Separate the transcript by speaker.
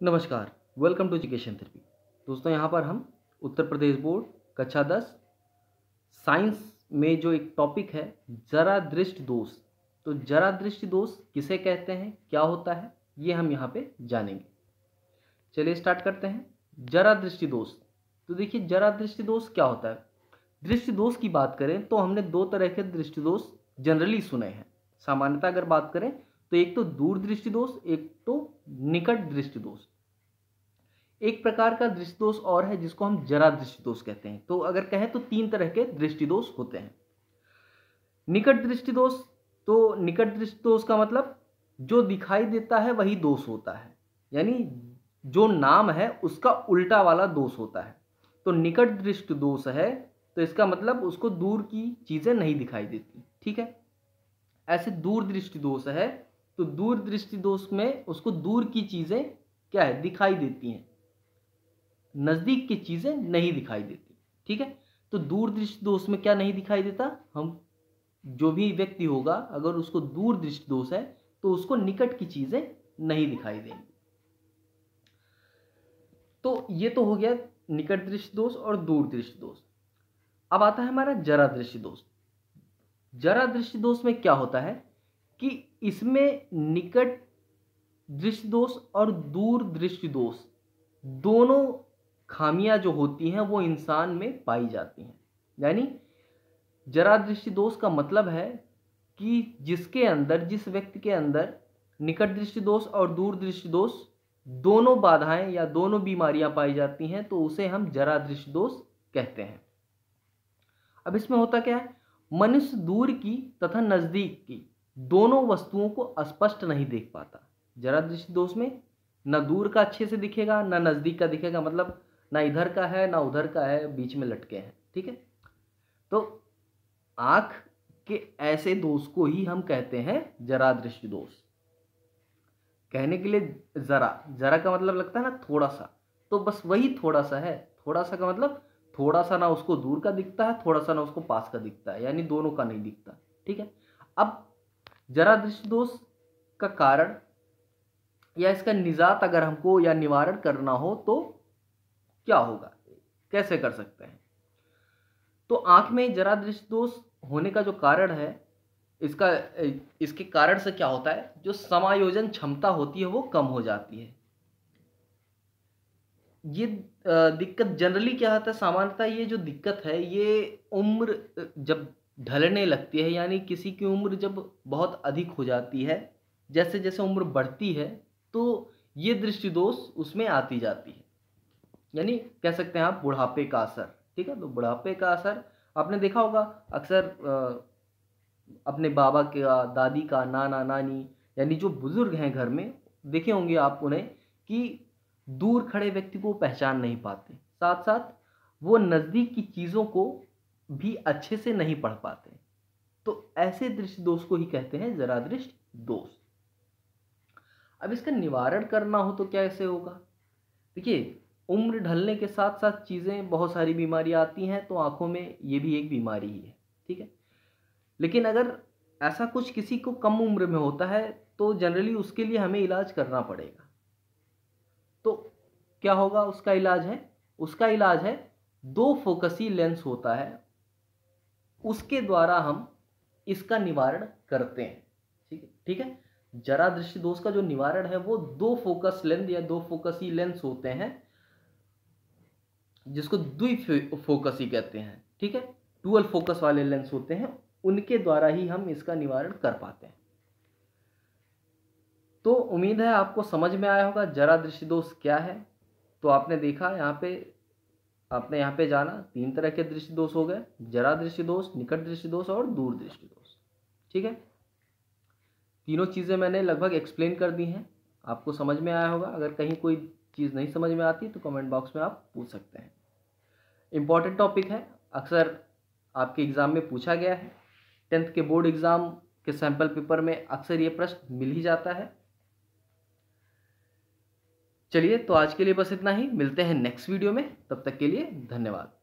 Speaker 1: नमस्कार welcome to education therapy दोस्तों, यहाँ पर हम उत्तर प्रदेश बोर्ड, कक्षा दस साइंस में जो एक टॉपिक है, जरा दृष्टि दोष। तो जरा दृष्टि दोष किसे कहते हैं, क्या होता है, ये हम यहाँ पे जानेंगे। चलिए स्टार्ट करते हैं। जरा दृष्टि दोष। तो देखिए, जरा दृष्टि दोष क्या होता है? दृष्टि दोष की बात करें तो हमने दो तरह के दृष्टि दोष जनरली सुने हैं। सामान्यतः अगर बात करें तो एक तो दूर दृष्टि दोष एक तो निकट दृष्टि दोष एक प्रकार का दृष्टि दोष और है जिसको हम जरा दृष्टि दोष कहते हैं। तो अगर कहें तो तीन तरह के दृष्टि दोष होते हैं। निकट दृष्टि दोष तो निकट दृष्टि दोष का मतलब जो दिखाई देता है वही दोष होता है। यानी जो नाम है उसका उल्टा वाला दोष होता है। तो निकट दृष्टि दोष है तो इसका मतलब उसको दूर की चीज़ें नहीं दिखाई देती। ठीक है? ऐसे दूर दृष्टि दोष है तो दूर दृष्टि दोष में उसको दूर की चीज़ें क्या है? दिखाई देती हैं। नज़दीक की चीज़ें नहीं दिखाई देती। ठीक है? तो दूर दृष्टि दोष में क्या नहीं दिखाई देता? हम जो भी व्यक्ति होगा, अगर उसको दूर दृष्टि दोष है तो उसको निकट की चीज़ें नहीं दिखाई देंगी। तो ये तो हो गया निकट दृष्टि दोष और दूर दृष्टि दोष। अब आता है हमारा जरा दृष्टि दोष। जरा दृष्टि दोष में क्या होता है कि इसमें निकट दृष्टि दोष और दूर दृष्टि दोष दोनों खामियाँ जो होती हैं, वो इंसान में पाई जाती हैं। यानी जरा दृष्टि दोष का मतलब है कि जिसके अंदर, जिस व्यक्ति के अंदर निकट दृष्टि दोष और दूर दृष्टि दोष दोनों बाधाएँ या दोनों बीमारियाँ पाई जाती हैं तो उसे हम जरा दृष्टि दोष कहते हैं। अब इसमें होता क्या है? मनुष्य दूर की तथा नज़दीक की। दोनों वस्तुओं को स्पष्ट नहीं देख पाता। जरा दृष्टि दोष में, न दूर का अच्छे से दिखेगा, ना नज़दीक का दिखेगा मतलब ना इधर का है, ना उधर का है, बीच में लटके हैं, ठीक है? तो आँख के ऐसे दोष को ही हम कहते हैं जरा दृष्टि दोष कहने के लिए ज़रा ज़रा का मतलब लगता है ना थोड़ा सा तो बस वही थोड़ा सा है। थोड़ा सा का मतलब थोड़ा सा ना उसको दूर का दिखता है थोड़ा सा ना उसको पास का दिखता है, यानी दोनों का नहीं दिखता, ठीक है? अब जरा दृष्टि दोष का कारण या इसका निजात अगर हमको या निवारण करना हो तो क्या होगा? कैसे कर सकते हैं? तो आँख में जरा दृष्टि दोष होने का जो कारण है, इसका, इसके कारण से क्या होता है? जो समायोजन क्षमता होती है वो कम हो जाती है। ये दिक्कत जनरली क्या होता है? सामान्यतः ये जो दिक्कत है, ये उम्र, जब ढलने लगती है, यानी किसी की उम्र जब बहुत अधिक हो जाती है, जैसे जैसे उम्र बढ़ती है तो ये दृष्टि दोष उसमें आती जाती है। यानी कह सकते हैं आप बुढ़ापे का असर, ठीक है? तो बुढ़ापे का असर, आपने देखा होगा, अक्सर अपने बाबा का, दादी का, नाना, नानी, यानी जो बुज़ुर्ग हैं घर में, देखे होंगे आप उन्हें कि दूर खड़े व्यक्ति को पहचान नहीं पाते। साथ साथ वो नज़दीक की चीज़ों को भी अच्छे से नहीं पढ़ पाते। तो ऐसे दृष्टि दोष को ही कहते हैं जरा दृष्टि दोष अब इसका निवारण करना हो तो क्या ऐसे होगा? देखिए, उम्र ढलने के साथ साथ चीज़ें, बहुत सारी बीमारियाँ आती हैं तो आँखों में ये भी एक बीमारी ही है, ठीक है? लेकिन अगर ऐसा कुछ किसी को कम उम्र में होता है तो जनरली उसके लिए हमें इलाज करना पड़ेगा। तो क्या होगा उसका इलाज है? उसका इलाज है, दो फोकसी लेंस होता है उसके द्वारा हम इसका निवारण करते हैं। ठीक है? ठीक है? जरा दृष्टि दोष का जो निवारण है, वो दो फोकस लेंस या दो फोकसी लेंस होते हैं, जिसको द्वि फोकस ही कहते हैं। ठीक है? टूअल फोकस वाले लेंस होते हैं, उनके द्वारा ही हम इसका निवारण कर पाते हैं। तो उम्मीद है आपको समझ में आया होगा, जरा दृष्टि दोष क्या है? तो आपने देखा, यहाँ पे आपने यहाँ पे जाना, तीन तरह के दृष्टि दोष हो गए, जरा दृष्टि दोष, निकट दृष्टि दोष और दूर दृष्टि दोष। ठीक है? तीनों चीज़ें मैंने लगभग एक्सप्लेन कर दी हैं। आपको समझ में आया होगा। अगर कहीं कोई चीज़ नहीं समझ में आती तो कमेंट बॉक्स में आप पूछ सकते हैं। इंपॉर्टेंट टॉपिक है। अक्सर आपके एग्ज़ाम में पूछा गया है। टेंथ के बोर्ड एग्ज़ाम के सैंपल पेपर में अक्सर ये प्रश्न मिल ही जाता है। चलिए तो आज के लिए बस इतना ही। मिलते हैं नेक्स्ट वीडियो में। तब तक के लिए धन्यवाद।